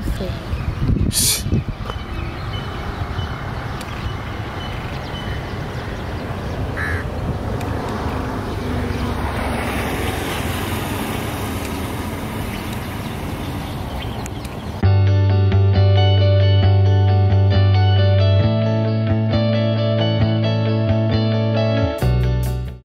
namaste